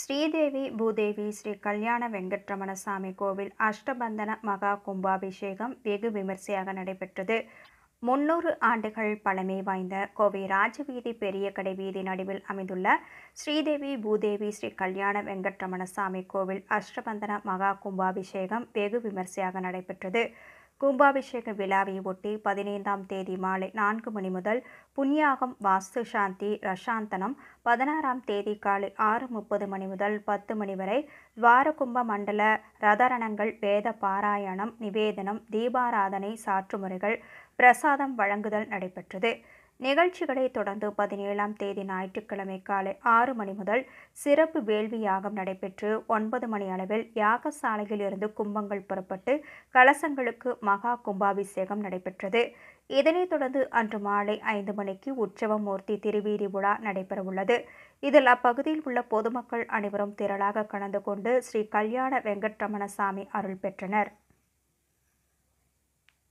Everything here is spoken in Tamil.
ஸ்ரீதேவி பூதேவி ஸ்ரீ கல்யாண வெங்கட்ரமண சாமி கோவில் அஷ்டபந்தன மகா கும்பாபிஷேகம் வெகு விமர்சையாக நடைபெற்றது. முன்னூறு ஆண்டுகள் பழமை வாய்ந்த கோவை ராஜவீதி பெரிய கடை வீதி நடுவில் அமைந்துள்ள ஸ்ரீதேவி பூதேவி ஸ்ரீ கல்யாண வெங்கட்ரமண சாமி கோவில் அஷ்டபந்தன மகா கும்பாபிஷேகம் வெகு விமர்சையாக நடைபெற்றது. கும்பாபிஷேக விழாவை ஒட்டி பதினைந்தாம் தேதி மாலை நான்கு மணி முதல் புண்ணியாகம் வாஸ்து சாந்தி ரஷாந்தனம் பதினாறாம் தேதி காலை ஆறு முப்பது மணி முதல் பத்து மணி வரை துவாரகும்ப மண்டல ரதரணங்கள் வேத பாராயணம் நிவேதனம் தீபாராதனை சாற்றுமுறைகள் பிரசாதம் வழங்குதல் நடைபெற்றது. நிகழ்ச்சிகளை தொடர்ந்து பதினேழாம் தேதி ஞாயிற்றுக்கிழமை காலை ஆறு மணி முதல் சிறப்பு வேள்வி யாகம் நடைபெற்று ஒன்பது மணி அளவில் யாகசாலையில் இருந்து கும்பங்கள் புறப்பட்டு கலசங்களுக்கு மகா கும்பாபிஷேகம் நடைபெற்றது. இதனைத் தொடர்ந்து அன்று மாலை ஐந்து மணிக்கு உற்சவமூர்த்தி திருவீதி விழா நடைபெறவுள்ளது. இதில் அப்பகுதியில் உள்ள பொதுமக்கள் அனைவரும் திரளாக கலந்து கொண்டு ஸ்ரீ கல்யாண வெங்கட்ரமண சாமி அருள் பெற்றனர்.